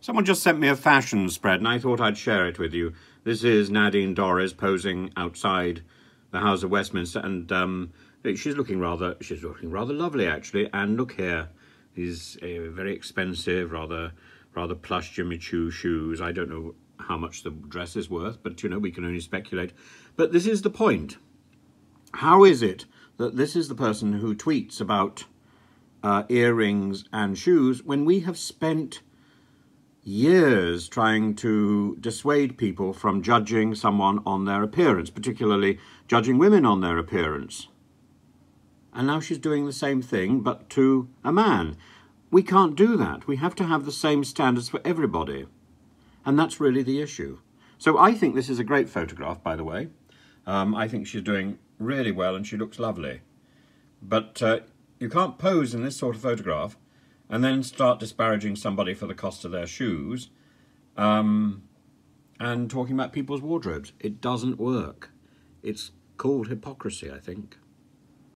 Someone just sent me a fashion spread and I thought I'd share it with you. This is Nadine Dorries posing outside the House of Westminster and um, she's looking rather she's looking rather lovely actually and look here these uh, very expensive rather rather plush Jimmy Choo shoes. I don't know how much the dress is worth but you know we can only speculate. But this is the point. How is it that this is the person who tweets about uh, earrings and shoes when we have spent years trying to dissuade people from judging someone on their appearance, particularly judging women on their appearance. And now she's doing the same thing, but to a man. We can't do that. We have to have the same standards for everybody. And that's really the issue. So I think this is a great photograph, by the way. Um, I think she's doing really well and she looks lovely. But uh, you can't pose in this sort of photograph and then start disparaging somebody for the cost of their shoes um, and talking about people's wardrobes. It doesn't work. It's called hypocrisy, I think.